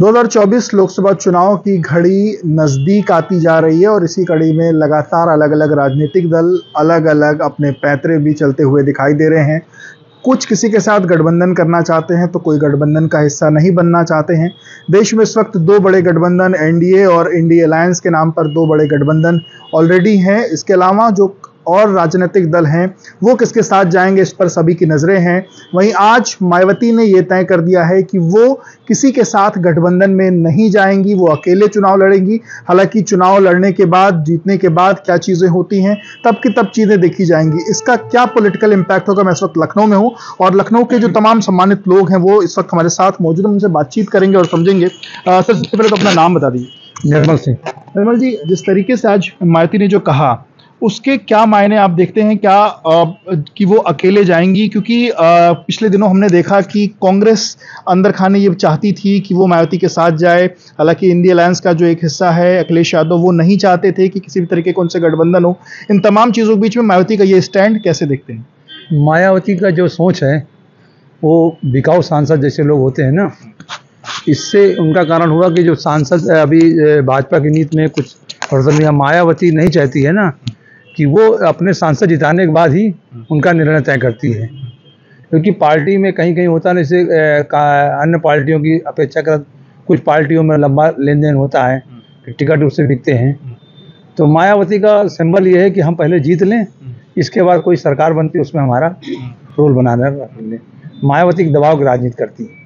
2024 लोकसभा चुनाव की घड़ी नज़दीक आती जा रही है और इसी कड़ी में लगातार अलग अलग राजनीतिक दल अलग अलग अपने पैतरे भी चलते हुए दिखाई दे रहे हैं। कुछ किसी के साथ गठबंधन करना चाहते हैं तो कोई गठबंधन का हिस्सा नहीं बनना चाहते हैं। देश में इस वक्त दो बड़े गठबंधन, एनडीए और इंडिया अलायंस के नाम पर दो बड़े गठबंधन ऑलरेडी हैं। इसके अलावा जो और राजनीतिक दल हैं वो किसके साथ जाएँगे इस पर सभी की नज़रें हैं। वहीं आज मायावती ने ये तय कर दिया है कि वो किसी के साथ गठबंधन में नहीं जाएँगी वो अकेले चुनाव लड़ेंगी। हालाँकि चुनाव लड़ने के बाद जीतने के बाद क्या चीज़ें होती हैं तब की तब चीज़ें देखी जाएँगी। इसका क्या पोलिटिकल इम्पैक्ट होगा मैं इस वक्त लखनऊ में हूँ और लखनऊ के जो तमाम सम्मानित लोग हैं वो इस वक्त हमारे साथ मौजूद हैं उनसे बातचीत करेंगे और समझेंगे। सर सबसे पहले तो अपना नाम बता दीजिए। निर्मल सिंह। निर्मल जी जिस तरीके से आज मायावती ने जो कहा उसके क्या मायने आप देखते हैं? क्या आ, कि वो अकेले जाएँगी? क्योंकि आ, पिछले दिनों हमने देखा कि कांग्रेस अंदर खाने ये चाहती थी कि वो मायावती के साथ जाए। हालाँकि इंडिया अलायंस का जो एक हिस्सा है अखिलेश यादव वो नहीं चाहते थे कि किसी भी तरीके का उनसे गठबंधन हो। इन तमाम चीज़ों के बीच में मायावती का ये स्टैंड कैसे देखते हैं? मायावती का जो सोच है वो बिकाऊ सांसद जैसे लोग होते हैं ना इससे उनका कारण हुआ कि जो सांसद अभी भाजपा की नीति में कुछ मायावती नहीं चाहती है ना कि वो अपने सांसद जिताने के बाद ही उनका निर्णय तय करती है। क्योंकि पार्टी में कहीं कहीं होता है जैसे अन्य पार्टियों की अपेक्षाकृत कुछ पार्टियों में लंबा लेन देन होता है टिकट उससे बिकते हैं। तो मायावती का सिंबल ये है कि हम पहले जीत लें, इसके बाद कोई सरकार बनती उसमें हमारा रोल बनाना मायावती की दबाव की राजनीति करती है।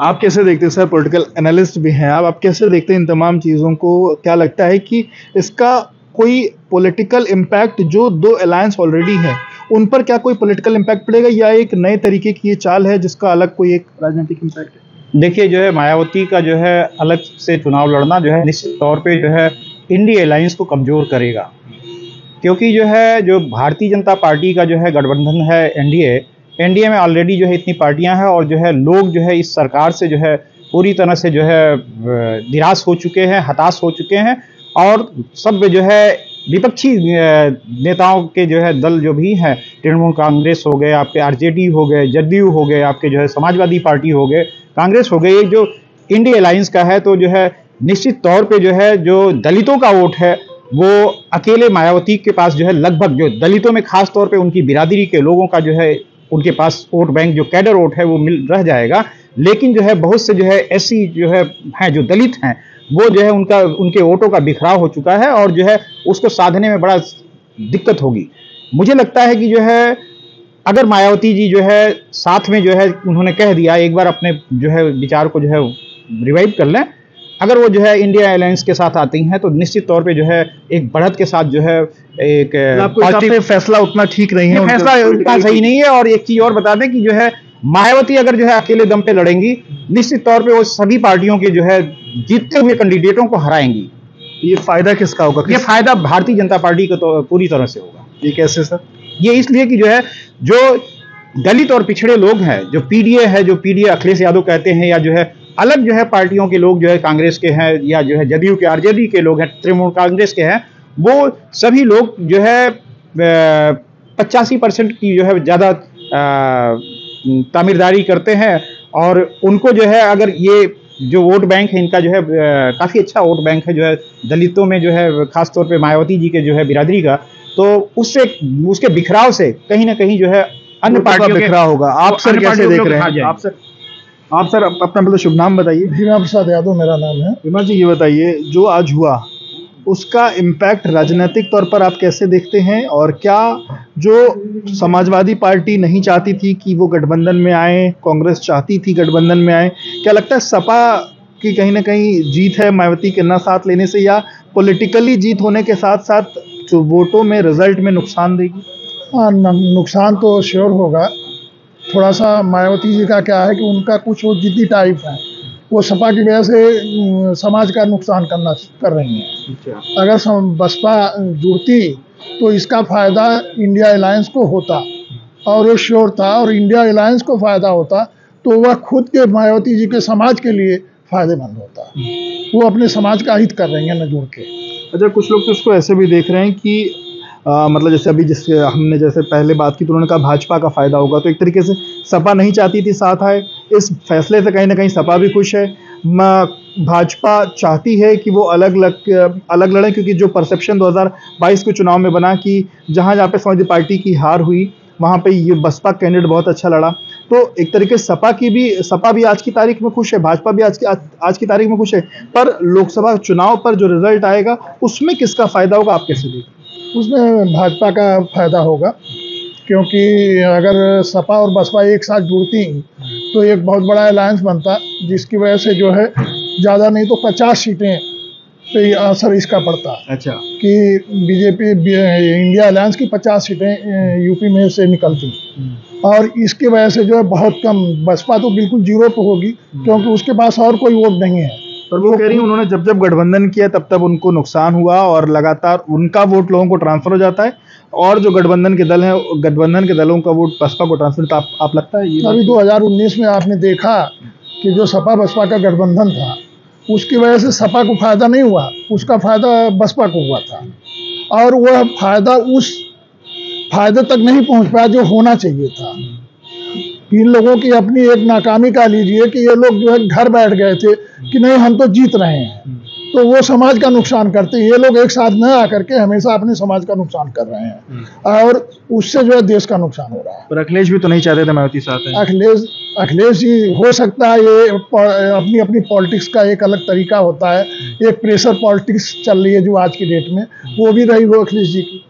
आप कैसे देखते हैं, सर? पॉलिटिकल एनालिस्ट भी हैं आप। आप कैसे देखते हैं इन तमाम चीज़ों को? क्या लगता है कि इसका कोई पॉलिटिकल इम्पैक्ट जो दो अलायंस ऑलरेडी है, उन पर क्या कोई पॉलिटिकल इम्पैक्ट पड़ेगा या एक नए तरीके की ये चाल है जिसका अलग कोई एक राजनीतिक इम्पैक्ट है? देखिए, जो है मायावती का जो है अलग से चुनाव लड़ना जो है निश्चित तौर पे जो है इंडिया अलायंस को कमज़ोर करेगा। क्योंकि जो है, जो भारतीय जनता पार्टी का जो है गठबंधन है एनडीए एनडीए में ऑलरेडी जो है इतनी पार्टियाँ हैं और जो है लोग जो है इस सरकार से जो है पूरी तरह से जो है निराश हो चुके हैं, हताश हो चुके हैं। और सब जो है विपक्षी नेताओं के जो है दल जो भी हैं तृणमूल कांग्रेस हो गए आपके आरजेडी हो गए जदयू हो गए आपके जो है समाजवादी पार्टी हो गए कांग्रेस हो गए ये जो इंडिया अलायंस का है तो जो है निश्चित तौर पे जो है जो दलितों का वोट है वो अकेले मायावती के पास जो है लगभग जो दलितों में खास तौर पे उनकी बिरादरी के लोगों का जो है उनके पास वोट बैंक जो कैडर वोट है वो मिल रह जाएगा लेकिन जो है बहुत से जो है ऐसी जो है हैं जो दलित हैं वो जो है उनका उनके वोटों का बिखराव हो चुका है और जो है उसको साधने में बड़ा दिक्कत होगी मुझे लगता है कि जो है अगर मायावती जी जो है साथ में जो है उन्होंने कह दिया एक बार अपने जो है विचार को जो है रिवाइव कर लें अगर वो जो है इंडिया एयरलाइंस के साथ आती हैं तो निश्चित तौर पे जो है एक बढ़त के साथ जो है एक फैसला उतना ठीक नहीं है फैसला उतना सही नहीं है और एक चीज़ और बता दें कि जो है मायावती अगर जो है अकेले दम पे लड़ेंगी निश्चित तौर पे वो सभी पार्टियों के जो है जीतते हुए कैंडिडेटों को हराएँगी। ये फ़ायदा किसका होगा? किस? ये फ़ायदा भारतीय जनता पार्टी को तो पूरी तरह से होगा। ये कैसे सर? ये इसलिए कि जो है जो दलित और पिछड़े लोग हैं जो पीडीए है जो पीडीए अखिलेश यादव कहते हैं या जो है अलग जो है पार्टियों के लोग जो है कांग्रेस के हैं या जो है जदयू के आरजेडी के लोग हैं तृणमूल कांग्रेस के हैं वो सभी लोग जो है पचासी परसेंट की जो है ज़्यादा तामीरदारी करते हैं और उनको जो है अगर ये जो वोट बैंक है इनका जो है काफ़ी अच्छा वोट बैंक है जो है दलितों में जो है खासतौर पर पे मायावती जी के जो है बिरादरी का। तो उससे उसके बिखराव से कहीं ना कहीं जो है अन्य पार्टियों का बिखराव होगा। आप सर कैसे देख रहे हैं? आप सर आप सर अपना मतलब शुभ नाम बताइए। भीमा प्रसाद यादव मेरा नाम है। भीमा जी ये बताइए जो आज हुआ उसका इम्पैक्ट राजनीतिक तौर पर आप कैसे देखते हैं? और क्या जो समाजवादी पार्टी नहीं चाहती थी कि वो गठबंधन में आए, कांग्रेस चाहती थी गठबंधन में आए, क्या लगता है सपा की कहीं ना कहीं जीत है मायावती के न साथ लेने से या पॉलिटिकली जीत होने के साथ साथ जो वोटों में रिज़ल्ट में नुकसान देगी? हाँ नुकसान तो श्योर होगा। थोड़ा सा मायावती जी का क्या है कि उनका कुछ वो जिद्दी टाइप है। वो सपा की वजह से समाज का नुकसान करना कर रही हैं। अच्छा। अगर बसपा जुड़ती तो इसका फ़ायदा इंडिया अलायंस को होता। और वो श्योर था और इंडिया अलायंस को फ़ायदा होता तो वह खुद के मायावती जी के समाज के लिए फ़ायदेमंद होता। वो अपने समाज का हित कर रही हैं न जुड़ के। अच्छा कुछ लोग तो उसको ऐसे भी देख रहे हैं कि आ, मतलब जैसे अभी जिस हमने जैसे पहले बात की तो उन्होंने कहा भाजपा का फ़ायदा होगा तो एक तरीके से सपा नहीं चाहती थी साथ आए। इस फैसले से कहीं ना कहीं सपा भी खुश है। भाजपा चाहती है कि वो अलग अलग अलग लड़ें क्योंकि जो परसेप्शन 2022 के चुनाव में बना कि जहाँ जहाँ पे समाजवादी पार्टी की हार हुई वहाँ पे ये बसपा कैंडिडेट बहुत अच्छा लड़ा। तो एक तरीके से सपा की भी सपा भी आज की तारीख में खुश है भाजपा भी आज की आज, आज की तारीख में खुश है पर लोकसभा चुनाव पर जो रिज़ल्ट आएगा उसमें किसका फ़ायदा होगा आप कैसे देखते उसमें भाजपा का फ़ायदा होगा क्योंकि अगर सपा और बसपा एक साथ जुड़ती तो एक बहुत बड़ा अलायंस बनता जिसकी वजह से जो है ज़्यादा नहीं तो पचास सीटें पे असर इसका पड़ता। अच्छा। कि बीजेपी इंडिया अलायंस की पचास सीटें यूपी में से निकलती। और इसकी वजह से जो है बहुत कम बसपा तो बिल्कुल ज़ीरो पे होगी क्योंकि उसके पास और कोई वोट नहीं है। पर वो कह रही उन्होंने जब जब गठबंधन किया तब तब उनको नुकसान हुआ और लगातार उनका वोट लोगों को ट्रांसफ़र हो जाता है और जो गठबंधन के दल हैं गठबंधन के दलों का वोट बसपा को ट्रांसफ़र तो आप, आप लगता है ये अभी 2019 में आपने देखा कि जो सपा बसपा का गठबंधन था उसकी वजह से सपा को फ़ायदा नहीं हुआ उसका फ़ायदा बसपा को हुआ था। और वह फ़ायदा उस फ़ायदे तक नहीं पहुँच पाया जो होना चाहिए था। इन लोगों की अपनी एक नाकामी का लीजिए कि ये लोग जो है घर बैठ गए थे कि नहीं हम तो जीत रहे हैं। तो वो समाज का नुकसान करते ये लोग एक साथ न आकर के हमेशा अपने समाज का नुकसान कर रहे हैं। और उससे जो है देश का नुकसान हो रहा है। पर अखिलेश भी तो नहीं चाहते थे मायावती साथ है। अखिलेश अखिलेश जी हो सकता है ये अपनी अपनी पॉलिटिक्स का एक अलग तरीका होता है। एक प्रेशर पॉलिटिक्स चल रही है जो आज की डेट में। वो भी रही हो अखिलेश जी की।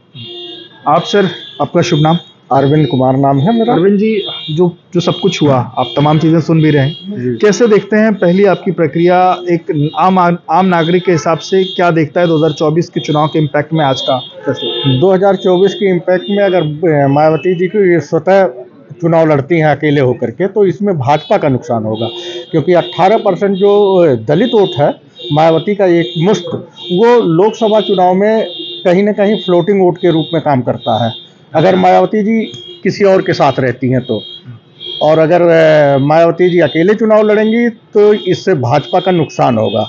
आप सर आपका शुभ नाम? अरविंद कुमार नाम है मेरा। अरविंद जी जो जो सब कुछ हुआ आप तमाम चीज़ें सुन भी रहे हैं। कैसे देखते हैं? पहली आपकी प्रक्रिया एक आम आम नागरिक के हिसाब से क्या देखता है 2024 के चुनाव के इम्पैक्ट में आज का? फैसला 2024 के इम्पैक्ट में अगर मायावती जी की स्वतः चुनाव लड़ती हैं अकेले होकर के तो इसमें भाजपा का नुकसान होगा। क्योंकि 18 परसेंट जो दलित वोट है मायावती का एक मुश्त वो लोकसभा चुनाव में कहीं ना कहीं फ्लोटिंग वोट के रूप में काम करता है। अगर मायावती जी किसी और के साथ रहती हैं तो। और अगर मायावती जी अकेले चुनाव लड़ेंगी तो इससे भाजपा का नुकसान होगा।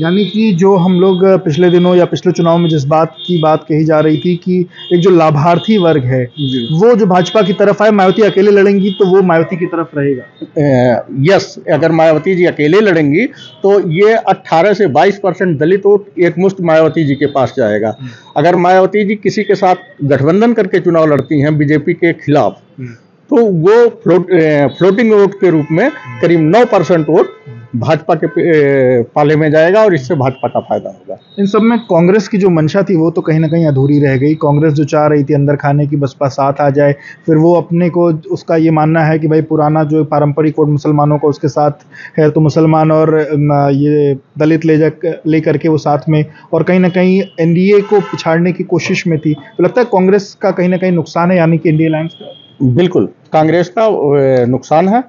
यानी कि जो हम लोग पिछले दिनों या पिछले चुनाव में जिस बात की बात कही जा रही थी कि एक जो लाभार्थी वर्ग है वो जो भाजपा की तरफ़ आए मायावती अकेले लड़ेंगी तो वो मायावती की तरफ़ रहेगा? यस अगर मायावती जी अकेले लड़ेंगी तो ये 18 से 22 परसेंट दलित वोट एक मुश्त मायावती जी के पास जाएगा। अगर मायावती जी किसी के साथ गठबंधन करके चुनाव लड़ती हैं बीजेपी के खिलाफ तो वो फ्लोट फ्लोटिंग वोट के रूप में करीब नौ परसेंट वोट भाजपा के पाले में जाएगा और इससे भाजपा का फ़ायदा होगा। इन सब में कांग्रेस की जो मंशा थी वो तो कहीं ना कहीं अधूरी रह गई। कांग्रेस जो चाह रही थी अंदर खाने की बसपा साथ आ जाए फिर वो अपने को उसका ये मानना है कि भाई पुराना जो पारंपरिक वोट मुसलमानों का उसके साथ है तो मुसलमान और ये दलित ले जा ले करके वो साथ में और कहीं ना कहीं एनडीए को पिछाड़ने की कोशिश में थी। तो लगता है कांग्रेस का कहीं ना कहीं नुकसान है यानी कि इंडिया अलायंस का? बिल्कुल कांग्रेस का नुकसान है।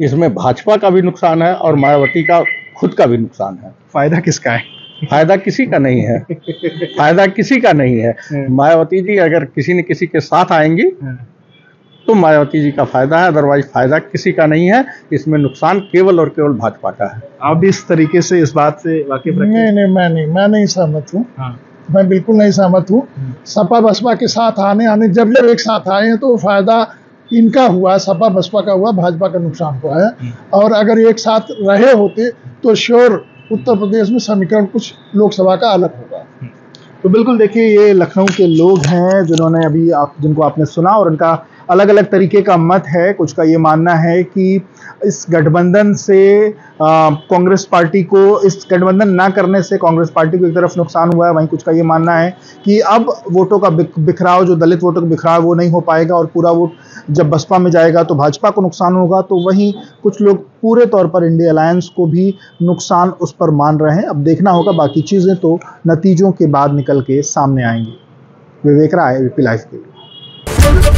इसमें भाजपा का भी नुकसान है और मायावती का खुद का भी नुकसान है। फ़ायदा किसका है? फ़ायदा किसी का नहीं है। फ़ायदा किसी का नहीं है। मायावती जी अगर किसी न किसी के साथ आएँगी तो मायावती जी का फ़ायदा है अदरवाइज़ फ़ायदा किसी का नहीं है। इसमें नुकसान केवल और केवल भाजपा का है। आप भी इस तरीके से इस बात से वाकिफ नहीं नहीं मैं नहीं मैं नहीं सहमत हूँ। हाँ। मैं बिल्कुल नहीं सहमत हूँ। सपा बसपा के साथ आने आने जब जब एक साथ आए हैं तो फ़ायदा इनका हुआ सपा बसपा का हुआ भाजपा का नुकसान हुआ है। और अगर एक साथ रहे होते तो श्योर उत्तर प्रदेश में समीकरण कुछ लोकसभा का अलग होगा। तो बिल्कुल देखिए ये लखनऊ के लोग हैं जिन्होंने अभी आप जिनको आपने सुना और उनका अलग अलग तरीके का मत है। कुछ का ये मानना है कि इस गठबंधन से कांग्रेस पार्टी को इस गठबंधन ना करने से कांग्रेस पार्टी को एक तरफ़ नुकसान हुआ है, वहीं कुछ का ये मानना है कि अब वोटों का बिखराव, जो दलित वोटों का बिखराव, वो नहीं हो पाएगा और पूरा वोट जब बसपा में जाएगा तो भाजपा को नुकसान होगा। तो वहीं कुछ लोग पूरे तौर पर इंडिया अलायंस को भी नुकसान उस पर मान रहे हैं। अब देखना होगा बाकी चीज़ें तो नतीजों के बाद निकल के सामने आएँगी। विवेक राय वीपी लाइव के लिए।